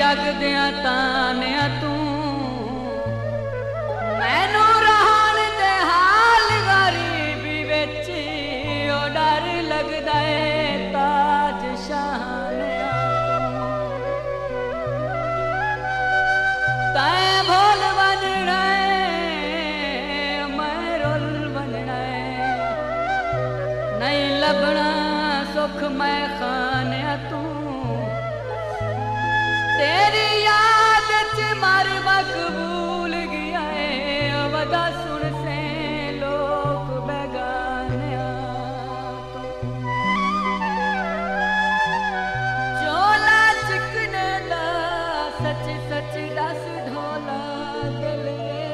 ਜਗਦਿਆਂ ਹੈ ਜਗ ਤੂੰ। ਮੈਨੂੰ ਰਹਿਣ ਤੇ ਹਾਲ ਗਰੀਬੀ ਵਿੱਚ ਉਹ ਡਰ ਲੱਗਦਾ ਏ ਤਾਜ ਸ਼ਾਨਿਆਂ ਤੈਂ ਭੋਲ ਬਣਨਾ ਏ ਮੈਂ ਰੋਲ ਬਣਣਾ ਏ ਨਹੀਂ ਲੱਭਣਾ ਸੁਖ ਮੈਂ ਖਾਨਿਆ ਤੂੰ। ਤੇਰੀ ਯਾਦ ਚ ਮਰ ਮਕਬੂਲ ਗਿਆ ਏ। ਅਵਦਾ ਸੁਣ ਸੇ ਲੋਕ ਬੇਗਾਨਿਆ ਚੋਲਾ ਚਿਕਨ ਦਾ ਸੱਚ ਸੱਚ ਦੱਸ ਢੋਲਾ ਦਿਲ ਏ